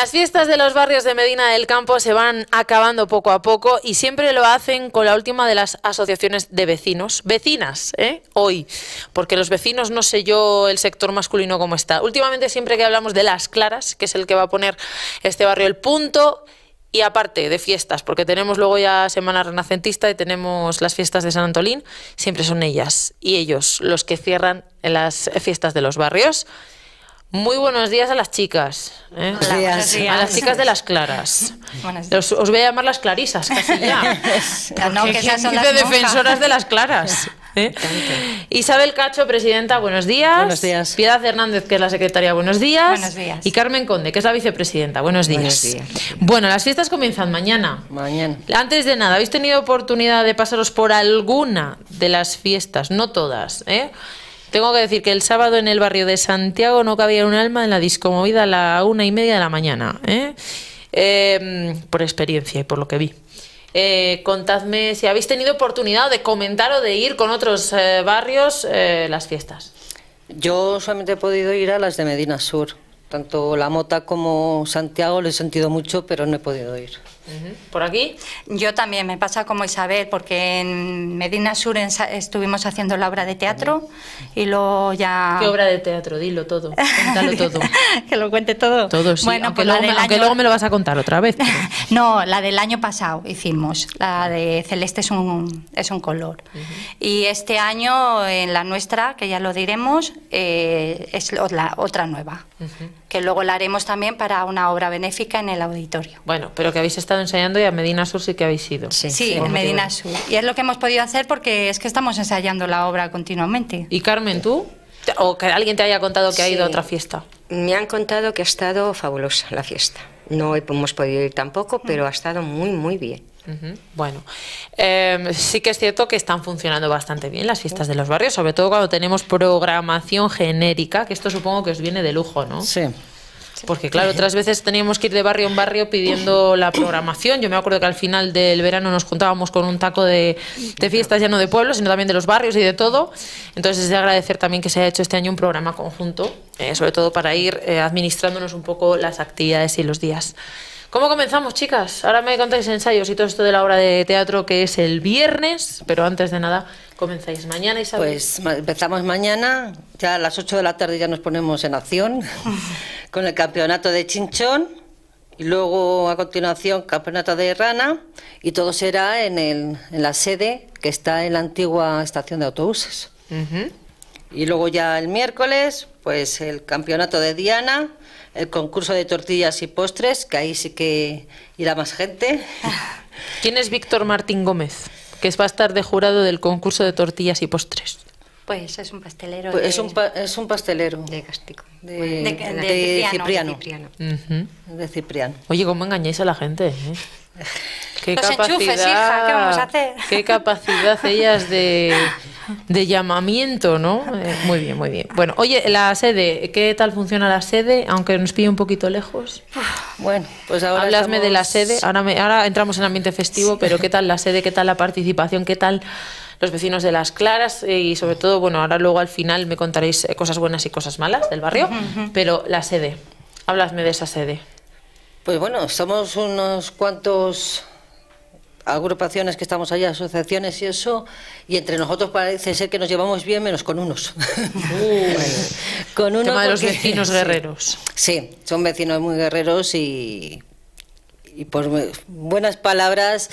Las fiestas de los barrios de Medina del Campo se van acabando poco a poco y siempre lo hacen con la última de las asociaciones de vecinos. Vecinas, ¿eh? Hoy. Porque los vecinos no sé yo el sector masculino cómo está. Últimamente siempre que hablamos de Las Claras, que es el que va a poner este barrio el punto, y aparte de fiestas, porque tenemos luego ya Semana Renacentista y tenemos las fiestas de San Antolín, siempre son ellas y ellos los que cierran las fiestas de los barrios. Muy buenos días a las chicas. ¿eh? Hola, buenos días. A las chicas de las claras. Buenos días. Os, os voy a llamar las clarisas, casi ya. No, que Porque esas son dice las monjas. defensoras de las claras. ¿eh? Isabel Cacho, presidenta, buenos días. Buenos días. Piedad Hernández, que es la secretaria, buenos días. Buenos días. Y Carmen Conde, que es la vicepresidenta, buenos días. Buenos días. Bueno, las fiestas comienzan mañana. Mañana. Antes de nada, ¿habéis tenido oportunidad de pasaros por alguna de las fiestas? No todas, ¿eh? Tengo que decir que el sábado en el barrio de Santiago no cabía un alma en la discomovida a la una y media de la mañana, ¿eh? Eh, por experiencia y por lo que vi. Eh, contadme si habéis tenido oportunidad de comentar o de ir con otros eh, barrios eh, las fiestas. Yo solamente he podido ir a las de Medina Sur. Tanto La Mota como Santiago lo he sentido mucho, pero no he podido ir. ¿Por aquí? Yo también me pasa como Isabel, porque en Medina Sur ensa- estuvimos haciendo la obra de teatro y luego ya... ¿Qué obra de teatro? Dilo todo, cuéntalo todo. que lo cuente todo. Todo, sí. Bueno, aunque, pues luego, me- del aunque año- luego me lo vas a contar otra vez. pero- No, la del año pasado hicimos. La de Celeste es un, es un color. Y este año, en la nuestra, que ya lo diremos, eh, es la otra nueva. Que luego la haremos también para una obra benéfica en el auditorio. Bueno, pero que habéis estado ensayando y a Medina Sur sí que habéis ido. Sí, Bueno, en Medina Sur. Y es lo que hemos podido hacer porque es que estamos ensayando la obra continuamente. ¿Y Carmen, tú? ¿O que alguien te haya contado que ha ido a Sí. otra fiesta? Me han contado que ha estado fabulosa la fiesta. No hemos podido ir tampoco, pero ha estado muy, muy bien. Bueno, eh, sí que es cierto que están funcionando bastante bien las fiestas de los barrios, sobre todo cuando tenemos programación genérica, que esto supongo que os viene de lujo, ¿no? Sí. Porque claro, otras veces teníamos que ir de barrio en barrio pidiendo la programación. Yo me acuerdo que al final del verano nos juntábamos con un taco de, de fiestas ya no de pueblos, sino también de los barrios y de todo. Entonces es de agradecer también que se haya hecho este año un programa conjunto, eh, sobre todo para ir eh, administrándonos un poco las actividades y los días. ¿Cómo comenzamos, chicas? Ahora me contáis ensayos y todo esto de la obra de teatro que es el viernes, pero antes de nada, comenzáis mañana, Isabel. Pues empezamos mañana, ya a las 8 de la tarde ya nos ponemos en acción con el campeonato de chinchón y luego a continuación campeonato de rana y todo será en, el, en la sede que está en la antigua estación de autobuses. Y luego ya el miércoles, pues el campeonato de Diana, el concurso de tortillas y postres, que ahí sí que irá más gente. ¿Quién es Víctor Martín Gómez? Que va a estar de jurado del concurso de tortillas y postres. Pues es un pastelero. Pues de- es, un pa- es un pastelero De Castigo. de, De- de de Cipriano. De Cipriano. Oye, ¿cómo engañáis a la gente? eh? Qué Los enchufes, hija, ¿qué vamos a hacer? Qué capacidad ellas de, de llamamiento, ¿no? Eh, muy bien, muy bien. Bueno, oye, la sede, ¿qué tal funciona la sede? Aunque nos pille un poquito lejos. Bueno, pues ahora Habladme de la sede. Ahora, me- ahora entramos en ambiente festivo, pero ¿qué tal la sede? ¿Qué tal la participación? ¿Qué tal los vecinos de Las Claras? Eh, y sobre todo, bueno, ahora luego al final me contaréis eh, cosas buenas y cosas malas del barrio, pero la sede. Habladme de esa sede. Pues bueno, somos unos cuantos agrupaciones que estamos allá, asociaciones y eso, y entre nosotros parece ser que nos llevamos bien menos con unos. con unos tema de los vecinos sí. guerreros. Sí, son vecinos muy guerreros y, y por buenas palabras,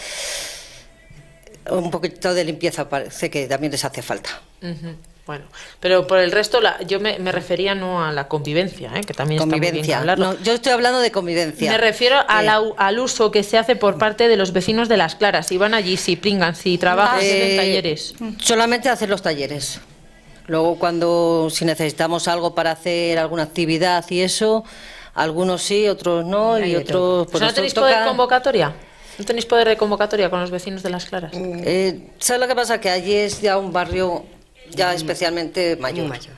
un poquito de limpieza parece que también les hace falta. Ujú. Bueno, pero por el resto, la- yo me, me refería no a la convivencia, ¿eh? que también está muy bien Convivencia. No, yo estoy hablando de convivencia. Me refiero a Eh, la- al uso que se hace por parte de los vecinos de Las Claras. Si van allí, si pringan, si trabajan, si hacen Eh, talleres. Solamente hacer los talleres. Luego cuando si necesitamos algo para hacer alguna actividad y eso, algunos sí, otros no y otros O pues sea, ¿No tenéis toca- poder de convocatoria? ¿No tenéis poder de convocatoria con los vecinos de Las Claras? Eh, ¿Sabes lo que pasa? Que allí es ya un barrio ya especialmente mayor. mayor.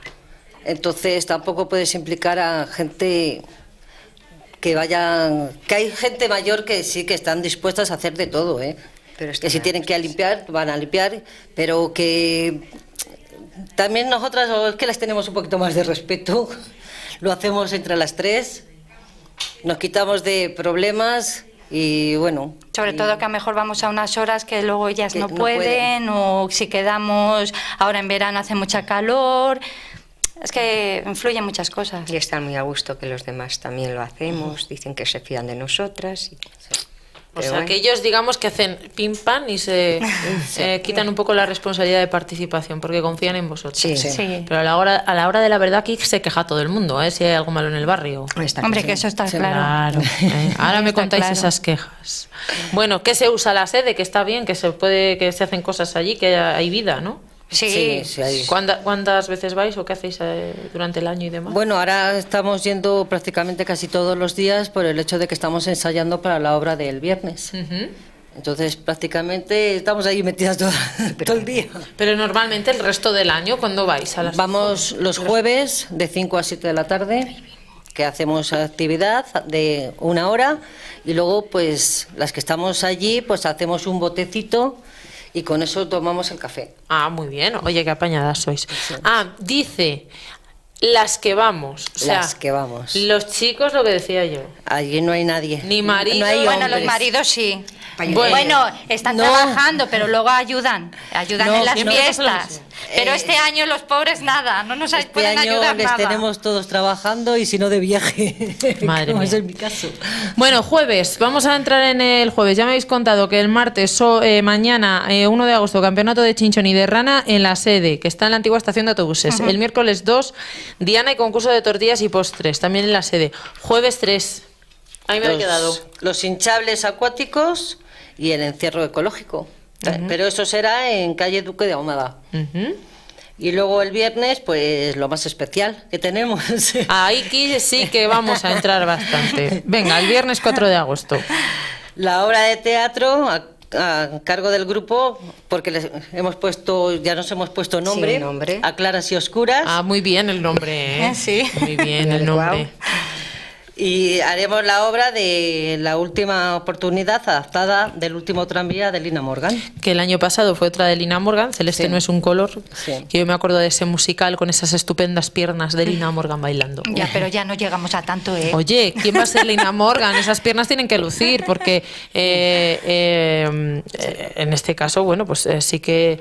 Entonces tampoco puedes implicar a gente que vayan... Que hay gente mayor que sí que están dispuestas a hacer de todo, ¿eh? Pero que si tienen que limpiar, van a limpiar, pero que también nosotras es que les tenemos un poquito más de respeto. Lo hacemos entre las tres nos quitamos de problemas y bueno. Sobre y- todo que a mejor vamos a unas horas que luego ellas Que no no pueden, o si quedamos, ahora en verano hace mucha calor. Es que influyen muchas cosas. Y están muy a gusto que los demás también lo hacemos, dicen que se fían de nosotras. y- O Pero sea, bueno. que ellos, digamos, que hacen pim pam y se eh, quitan un poco la responsabilidad de participación porque confían en vosotros. Sí. Sí. Pero a la, hora, a la hora de la verdad aquí se queja todo el mundo, ¿eh? Si hay algo malo en el barrio. Está Hombre, que eso está Sí, claro. Claro. eh. Ahora me contáis claro. esas quejas. Bueno, ¿qué se usa la sede? Que está bien, que se puede, que se hacen cosas allí, que hay vida, ¿no? Sí, Sí, sí, hay- ¿Cuánta- ¿Cuántas veces vais o qué hacéis eh, durante el año y demás? Bueno, ahora estamos yendo prácticamente casi todos los días por el hecho de que estamos ensayando para la obra del viernes. Entonces, prácticamente estamos ahí metidas todo, todo el día. Pero normalmente el resto del año, ¿cuándo vais? A las Vamos los jueves de 5 a 7 de la tarde, que hacemos actividad de una hora, y luego, pues, las que estamos allí, pues hacemos un botecito y con eso tomamos el café. Ah, muy bien. Oye, qué apañadas sois. Ah, dice las que vamos. O sea, Las que vamos. Los chicos, lo que decía yo. Allí no hay nadie. Ni marido, No hay Bueno, los maridos sí. Bueno. Bueno, están No. trabajando, pero luego ayudan. Ayudan No, en las fiestas. Pero Eh, este año los pobres nada, no nos Este pueden año ayudar les nada. tenemos todos trabajando y si no de viaje. Madre mía. es mi caso. Bueno, jueves, vamos a entrar en el jueves. Ya me habéis contado que el martes, so- eh, mañana, eh, 1 de agosto, campeonato de chinchón y de rana en la sede, que está en la antigua estación de autobuses. El miércoles 2, Diana y concurso de tortillas y postres, también en la sede. Jueves 3. Ahí me los, quedado. los hinchables acuáticos y el encierro ecológico. Pero eso será en calle Duque de Ahumada. Y luego el viernes, pues lo más especial que tenemos. Ahí que sí que vamos a entrar bastante. Venga, el viernes 4 de agosto. La obra de teatro a, a cargo del grupo, porque les hemos puesto, ya nos hemos puesto nombre, Sí, nombre. a claras y oscuras. Ah, muy bien el nombre, ¿eh? Eh, sí. Muy bien el nombre. Y haremos la obra de la última oportunidad adaptada del último tranvía de Lina Morgan. Que el año pasado fue otra de Lina Morgan, Celeste Sí. no es un color. Sí. Que yo me acuerdo de ese musical con esas estupendas piernas de Lina Morgan bailando. Ya, pero ya no llegamos a tanto, ¿eh? Oye, ¿quién va a ser Lina Morgan? Esas piernas tienen que lucir, porque eh, eh, eh, en este caso, bueno, pues eh, sí que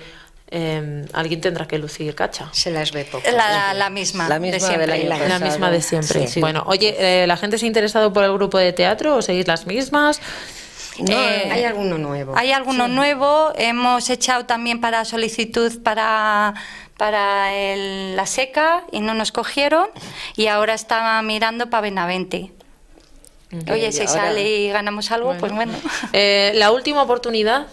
eh, alguien tendrá que lucir cacha. Se las ve poco. La, la misma, La misma de siempre. La misma de siempre. Sí. Bueno, oye, eh, ¿la gente se ha interesado por el grupo de teatro o seguís las mismas? No, Eh, Hay alguno nuevo. Hay alguno nuevo, hemos echado también para solicitud para, para el- la seca y no nos cogieron y ahora estaba mirando para Benavente. Oye, si ahora- sale y ganamos algo, pues bueno. Eh, la última oportunidad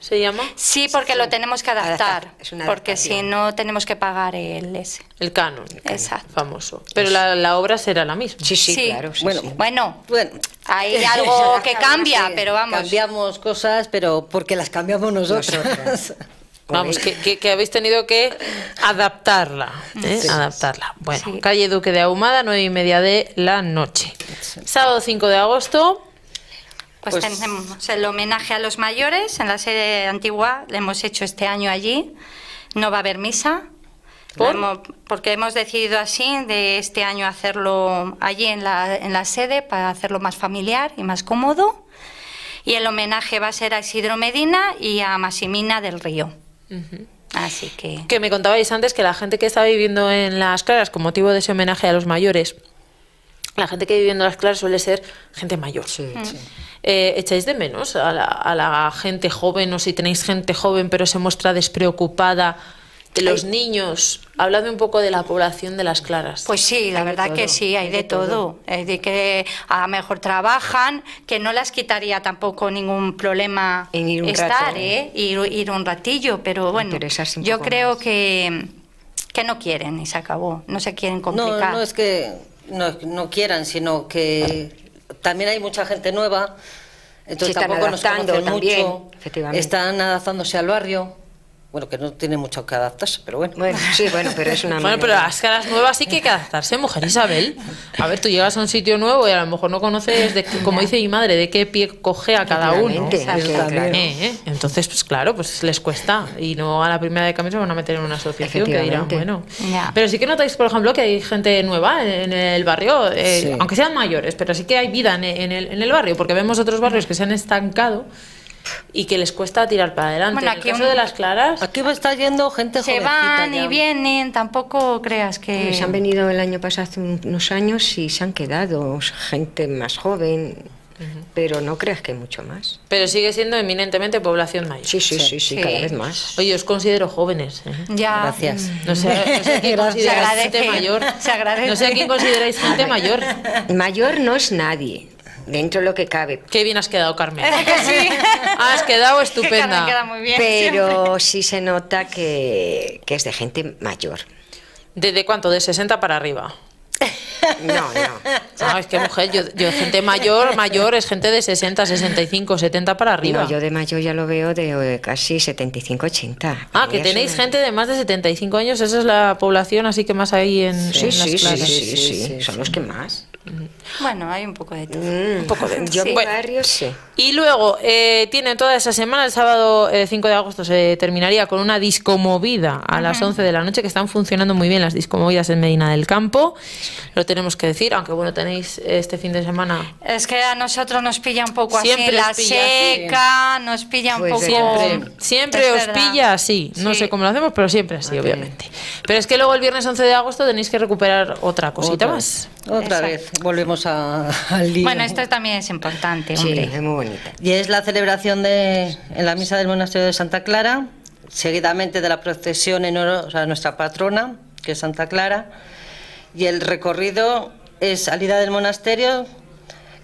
se llama Sí, porque lo tenemos que adaptar, Adaptar, es una porque si no tenemos que pagar el ese. el canon, Exacto. famoso. Pero la, la obra será la misma. Sí, sí, Sí. claro. sí, Bueno, sí. Bueno, Bueno, hay algo que cambia, Sí, pero vamos. Cambiamos cosas, pero porque las cambiamos nosotros. Vamos, que, que- que habéis tenido que adaptarla. ¿eh? Adaptarla. Bueno, Sí. calle Duque de Ahumada, nueve y media de la noche. Sábado 5 de agosto. Pues, Pues- tenemos el homenaje a los mayores en la sede antigua, lo hemos hecho este año allí. No va a haber misa. ¿Por? hemos- porque hemos decidido así de este año hacerlo allí en la, en la sede para hacerlo más familiar y más cómodo. Y el homenaje va a ser a Isidro Medina y a Massimina del Río. Así que Que me contabais antes que la gente que está viviendo en las claras con motivo de ese homenaje a los mayores, la gente que vive en las claras suele ser gente mayor. Sí, sí. Eh, ¿Echáis de menos a la, a la gente joven o si tenéis gente joven pero se muestra despreocupada de los niños? Hablando un poco de la población de las claras. Pues sí, la Hay de verdad que todo, sí, hay de todo. Es de que a lo mejor trabajan, que no les quitaría tampoco ningún problema En ir un estar, rato. ¿eh? Ir, ir un ratillo, pero bueno, yo creo más. que, que no quieren y se acabó, no se quieren No, complicar. no es que no, no quieran, sino que también hay mucha gente nueva, entonces están tampoco nos conocen también, mucho, efectivamente. están adaptándose al barrio. Bueno, que no tiene mucho que adaptarse, pero bueno. Bueno, sí, bueno, pero es una Bueno, pero las caras nuevas sí que hay que adaptarse, mujer Isabel. A ver, tú llegas a un sitio nuevo y a lo mejor no conoces, de, qué- como dice mi madre, de qué pie coge a cada uno. Eh, eh, Entonces, pues claro, pues les cuesta. Y no a la primera de cambio se van a meter en una asociación que dirán, bueno. Pero sí que notáis, por ejemplo, que hay gente nueva en el barrio, eh, Sí. aunque sean mayores, pero sí que hay vida en en el, en el barrio, porque vemos otros barrios que se han estancado y que les cuesta tirar para adelante. Bueno, en el aquí caso un- de las claras, Aquí va a estar yendo gente Se jovencita van ya. y vienen, tampoco creas que... Se han venido el año pasado, hace unos años, y se han quedado gente más joven, pero no creas que mucho más. pero sigue siendo eminentemente población mayor. Sí, sí, sí, sí, Sí. cada vez más. Oye, os considero jóvenes. ¿eh? Ya. Gracias. No sé, no sé a quién Gracias. consideráis gente mayor. se agradece. No sé a quién consideráis gente mayor. Mayor no es nadie, dentro de lo que cabe. Qué bien has quedado, Carmen. que sí. Has quedado Que estupenda. Carmen queda muy bien. Pero sí se nota que, que es de gente mayor. ¿Desde cuánto? ¿De 60 para arriba? No, no. No, es que mujer, yo, yo gente mayor, mayor es gente de 60, 65, 70 para arriba. No, yo de mayor ya lo veo de eh, casi 75, 80. Ah, que tenéis son- gente de más de 75 años, esa es la población así que más hay en, Sí, en las sí, clases. sí, sí, Sí, sí, son los que más. Bueno, hay un poco de todo. Un poco de- Yo sí. Bueno. barrio sí. Y luego eh, tienen toda esa semana, el sábado eh, 5 de agosto se terminaría con una discomovida a las 11 de la noche, que están funcionando muy bien las discomovidas en Medina del Campo. Lo tenemos que decir, aunque bueno, tenéis este fin de semana. Es que a nosotros nos pilla un poco Siempre así, la pilla así. seca, nos pilla un Pues poco... Siempre, siempre Es os verdad. pilla así. No Sí. sé cómo lo hacemos, pero siempre así, obviamente. Pero es que luego el viernes 11 de agosto tenéis que recuperar otra cosita Otra más. Otra Exacto. vez, volvemos a- al lío. Bueno, esto también es importante, Sí, hombre. es muy bonita. Y es la celebración de, en la misa del monasterio de Santa Clara, seguidamente de la procesión en oro, o sea, nuestra patrona, que es Santa Clara. Y el recorrido es salida del monasterio,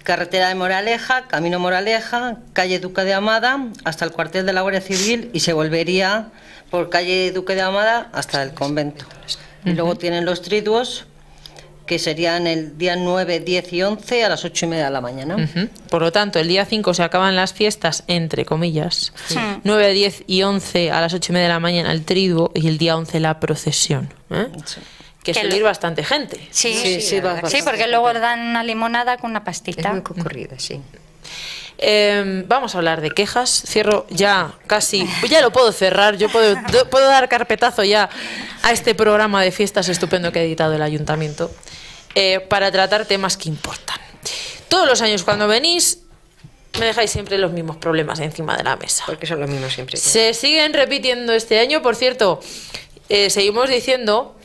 carretera de Moraleja, camino Moraleja, calle Duque de Amada, hasta el cuartel de la Guardia Civil y se volvería por calle Duque de Amada hasta el convento. Y luego tienen los triduos, que serían el día 9, 10 y 11 a las 8 y media de la mañana. Ujú. Por lo tanto, el día 5 se acaban las fiestas, entre comillas. 9, 10 y 11 a las 8 y media de la mañana el triduo y el día 11 la procesión. ¿eh? Que Que suele lo- ir bastante gente. Sí, Sí, sí, va sí, bastante porque luego dan una limonada con una Es pastita. muy concurrida, sí. Eh, vamos a hablar de quejas. Cierro ya casi, ya lo puedo cerrar. Yo puedo, do- puedo dar carpetazo ya a este programa de fiestas estupendo que ha editado el ayuntamiento eh, para tratar temas que importan. Todos los años cuando venís me dejáis siempre los mismos problemas encima de la mesa. Porque son los mismos siempre. Se siguen repitiendo este año, por cierto, eh, seguimos diciendo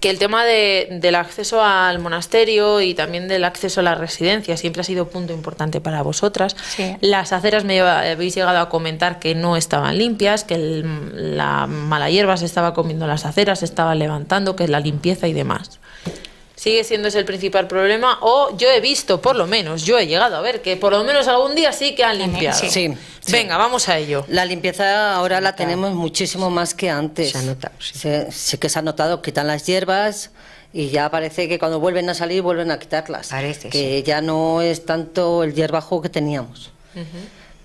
que el tema de- del acceso al monasterio y también del acceso a la residencia siempre ha sido punto importante para vosotras. Sí. Las aceras me habéis llegado a comentar que no estaban limpias, que el- la mala hierba se estaba comiendo las aceras, se estaba levantando, que es la limpieza y demás. ¿Sigue siendo ese el principal problema? O yo he visto, por lo menos, yo he llegado a ver que por lo menos algún día sí que han limpiado. Sí. Sí, sí. Venga, vamos a ello. La limpieza ahora la tenemos muchísimo más que antes. Se ha notado, sí. Se- sí que se ha notado, quitan las hierbas y ya parece que cuando vuelven a salir vuelven a quitarlas. Parece, que ya no es tanto el hierbajo que teníamos.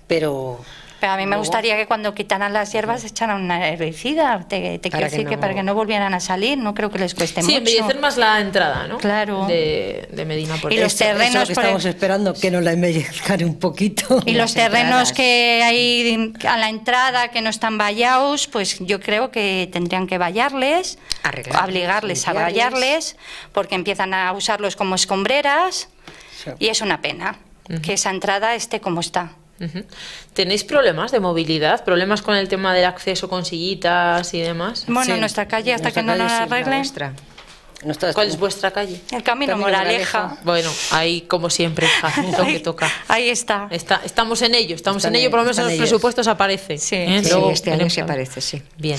Pero Pero a mí me gustaría que cuando quitaran las hierbas echaran una herbicida. Te, te quiero Para que decir que no- para que no volvieran a salir, no creo que les cueste Sí, mucho. embellecer más la entrada, ¿no? Claro. De, de Medina por Y los eso- eso es lo terrenos que por estamos el- esperando, que nos la embellezcan un poquito. Y los terrenos entradas. que hay a la entrada que no están vallados, pues yo creo que tendrían que vallarles, obligarles a vallarles, porque empiezan a usarlos como escombreras Sí. y es una pena que esa entrada esté como está. ¿Tenéis problemas de movilidad? ¿Problemas con el tema del acceso con sillitas y demás? Bueno, Sí, en nuestra calle hasta nuestra que no calle nos arreglen. ¿Cuál es vuestra calle? El camino, Camino Moraleja. Moraleja. Bueno, ahí como siempre, lo que Ahí- toca. Ahí está. Está- estamos en ello, estamos Están en ello, por lo menos en los ellos. presupuestos aparece. Sí. ¿eh? Sí, Luego este año se aparece, sí. Bien.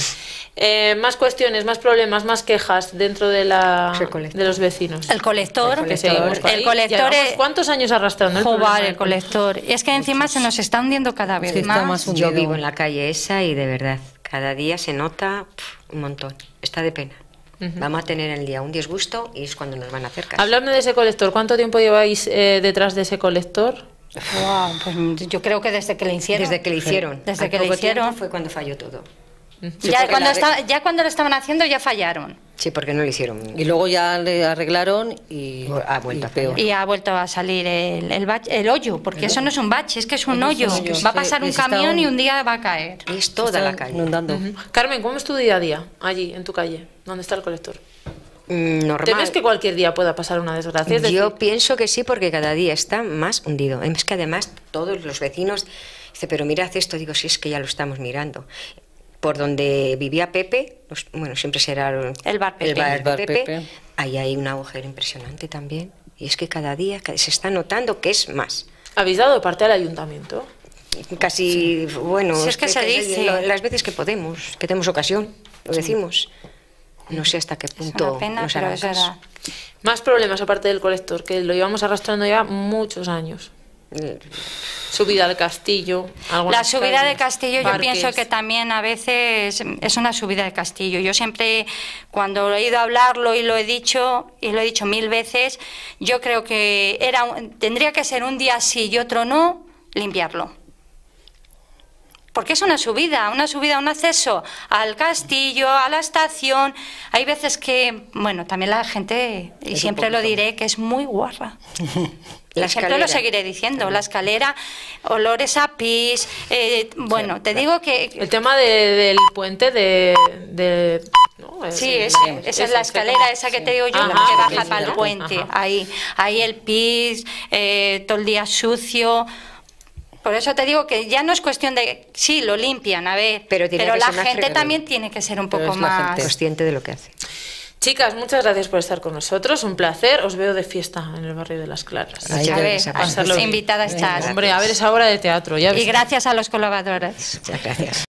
Eh, más cuestiones, más problemas, más quejas dentro de, la, El colector. de los vecinos. El colector, Que seguimos por el colector es... ¿Cuántos años arrastrando el Jobar, el colector. Y es que encima se nos está hundiendo cada vez Sí, está más Yo vivo en la calle esa y de verdad, cada día se nota un montón. Está de pena. Vamos a tener el día un disgusto y es cuando nos van a hacer caso. Habladme de ese colector. ¿Cuánto tiempo lleváis eh, detrás de ese colector? Pues yo creo que desde que le hicieron. Desde que le hicieron. Desde Al que le hicieron. fue cuando falló todo. Sí, ya, cuando ya cuando lo estaban haciendo ya fallaron. Sí, porque no lo hicieron. Y luego ya le arreglaron y Ha vuelto y peor. Y ha vuelto a salir el, el, bach- el hoyo, porque eso no es un bache, es que es un hoyo. Va a pasar un camión y un- día va a caer. Y es toda la calle. Inundando. Carmen, ¿cómo es tu día a día allí, en tu calle? ¿Dónde está el colector? Mm, Normal. ¿Temes que cualquier día pueda pasar una desgracia? Es decir, Yo pienso que sí, porque cada día está más hundido. Es que además todos los vecinos dicen, pero mirad esto, digo, sí, es que ya lo estamos mirando. Por donde vivía Pepe, los- bueno, siempre será el, El bar Pepe. el bar El bar Pepe, Pepe. ahí hay un agujero impresionante también. Y es que cada día se está notando que es más. ¿Habéis dado parte al ayuntamiento? Casi, bueno, Si es que se dice. lo- las veces que podemos, que tenemos ocasión, lo decimos. No sé hasta qué Es punto una pena, nos pero es verdad. Más problemas aparte del colector, que lo llevamos arrastrando ya muchos años. Subida al castillo. La subida de calles, castillo yo pienso que también a veces es una subida de castillo. Yo siempre, cuando he ido a hablarlo y lo he dicho, y lo he dicho mil veces, yo creo que era un- tendría que ser un día sí y otro no, limpiarlo. Porque es una subida, una subida, un acceso al castillo, a la estación. Hay veces que, bueno, también la gente, y siempre lo diré, que es muy guarra. La lo seguiré diciendo. La escalera, olores a pis. eh, bueno, te digo que. El tema de- del puente de... de ¿no? Sí, es- esa es la escalera esa que te digo yo, Ajá, que baja para el puente. Ajá. Ahí, ahí el pis, eh, todo el día sucio. Por eso te digo que ya no es cuestión de. Sí, lo limpian, a ver. Pero tiene que la gente también tiene que ser un Pero poco más. consciente de lo que hace. Chicas, muchas gracias por estar con nosotros. Un placer. Os veo de fiesta en el barrio de las Claras. Ahí A ver, bien. invitada estás. Hombre, a ver esa obra de teatro. Ya Y ves. gracias a los colaboradores. Muchas gracias.